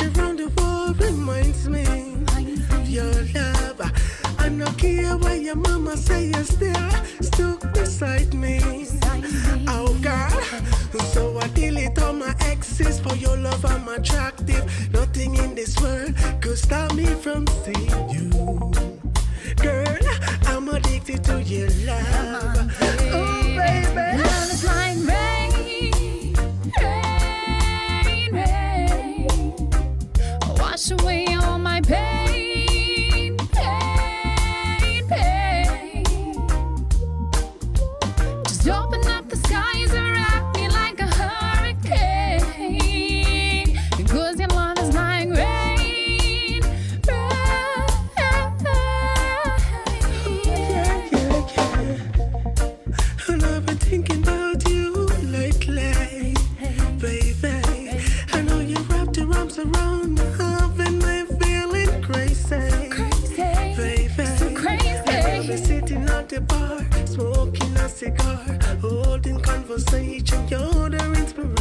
you round the world reminds me of your love. I don't care why your mama say you're still stuck beside me. Oh God, so I delete all my exes for your love. I'm attractive. Nothing in this world could stop me from seeing. wash away the bar, smoking a cigar, holding conversation, you're the inspiration.